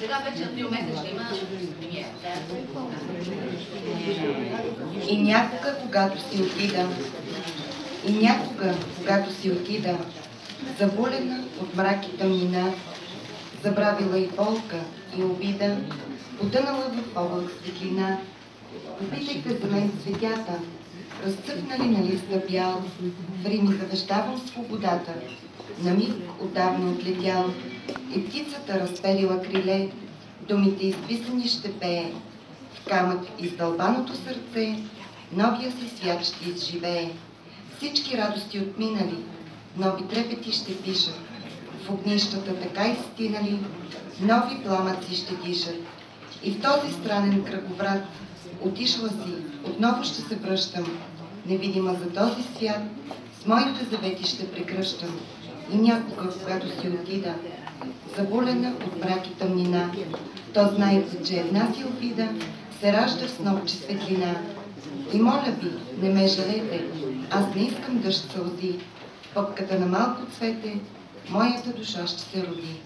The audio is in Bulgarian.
Сега вече април месец ще има премиера. И някога, когато си отида, и някога, когато си отида, забулена от мрак и тъмнина, забравила и болка и обида, потънала в облак светлина. Попитайте за мен цветята, разцъпнали на листа бял, в Рими завещавам свободата, на миг отдавна отлетял, и птицата разперила криле, думите изписани ще пее, в камък издълбаното сърце, новия си свят ще изживее. Всички радости отминали, нови трепети ще пишат, в огнищата така изстинали, нови пламъци ще дишат. И в този странен кръговрат, отишла си, отново ще се връщам, невидима за този свят, с моите завети ще прекръщам. И някога, когато си отида, заболена от мрак и тъмнина, то знаете, че една си обида се ражда в сновче светлина. И моля ви, не ме жалете, аз не искам дъжд сълзи, пъпката на малко цвете, моята душа ще се роди.